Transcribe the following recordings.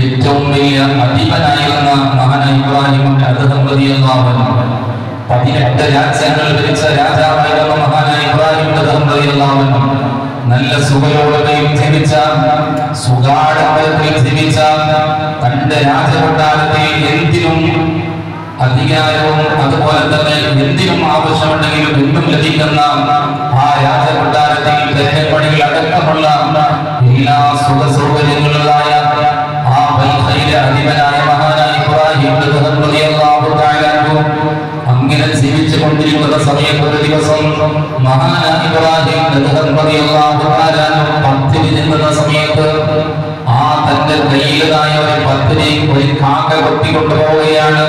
ഏറ്റവും വലിയ അധിപനായിരുന്ന മഹാനായ ഇബ്രാഹിം അദ്ദേഹം റളിയല്ലാഹു അൻഹു. പതിനെട്ട് രാജ്യങ്ങൾ ഭരിച്ച രാജാവായിരുന്ന മഹാനായ ഇബ്രാഹിം അദ്ദേഹം റളിയല്ലാഹു നല്ല സുഖയോടെയും ജീവിച്ച സുഖാഡംബരത്തിൽ ജീവിച്ച തന്റെ രാജകൊട്ടാരത്തിൽ എന്തിനും അധികാരവും അതുപോലെ തന്നെ എന്തിനും ആവശ്യമുണ്ടെങ്കിലും എന്തും ലഭിക്കുന്ന ആ രാജകൊട്ടാരത്തിൽ തെരഞ്ഞെടുപ്പണികൾ അടക്കമുള്ള എല്ലാ സുഖ സൗകര്യങ്ങളുള്ളതായ ആ ബൽഹയിലെ അധിപനായ മഹാനായ ഇബ്രാഹിം അദ്ദേഹം റളിയല്ലാഹു തആല അൻഹു അങ്ങനെ ജീവിച്ചു കൊണ്ടിരിക്കുന്ന സമയത്ത് ഒരു ദിവസം മഹാനായ ഇബ്രാഹിം പത്തിരി നിൽക്കുന്ന സമയത്ത് ആ തന്റെ കയ്യിലായ ഒരു പത്തിരി ഒരു കാക്ക കൊത്തിക്കൊണ്ടു പോവുകയാണ്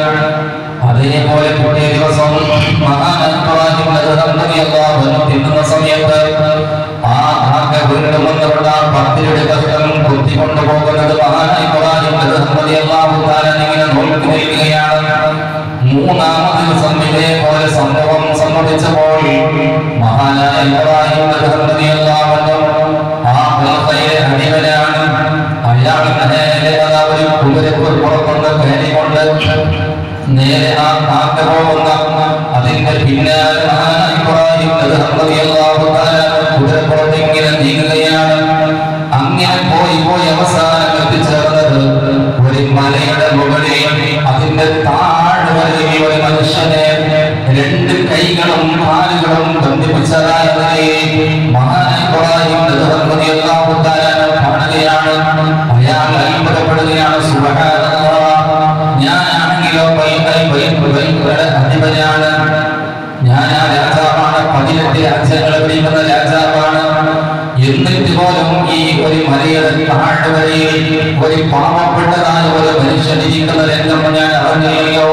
അതേപോലെ പിറ്റേ ദിവസം മഹാന ഇബ്രാഹിം തിന്നുന്ന സമയത്ത് ആ കാക്ക വീണ്ടും വന്നുകൊണ്ട് ആ പത്തിരിയുടെ കഷ്ടം കൊത്തിക്കൊണ്ടു പോകുന്നത് മഹാന ഇബ്രാഹിം ഇങ്ങനെ നോക്കി നിൽക്കുകയാണ്. മൂന്നാമത് ദിവസം ഇതേപോലെ സംഭവം സംഭവിച്ചപ്പോൾ മഹാനായ ഇബ്രാഹിം റളിയല്ലാഹു അൻഹു ആ ബൽഖയിലെ അടിമനാണ്. അയാൾ നേരെ അതാ ഒരു കുതിരക്ക് പുറത്തുനിന്ന് നേരെ ആ കാക്ക പോകുന്ന അതിന്റെ പിന്നാലെ മഹാനായ ഇബ്രാഹിം റളിയല്ലാഹു തആല കുതിരപ്പുറത്ത് ഇങ്ങനെ നീങ്ങുകയാണ്. അങ്ങനെ പോയി പോയി അവസാനം നിലയിൽ മഹാനായ ഇബ്രാഹിം റളിയല്ലാഹു തആല കാണുകയാണ്. അയാൾ അത്ഭുതപ്പെടുകയാണ്. സുബ്ഹാനല്ലാഹ് ഞാനാണെങ്കിലോ ബൈബൽ ബൈബിളുടെ അധിപനാണ്. ഞാൻ ആ രാജാവാണ്. പതിനെട്ട് രാജ്യങ്ങൾ ഭരിക്കുന്ന രാജാവാണ്. എന്നിട്ട് പോലും ഈ ഒരു മലയുടെ താഴ്വരയിൽ ഒരു പാവപ്പെട്ടതായ ഒരു മനുഷ്യൻ ഇരിക്കുന്ന രംഗം ഞാൻ അറിഞ്ഞില്ലയോ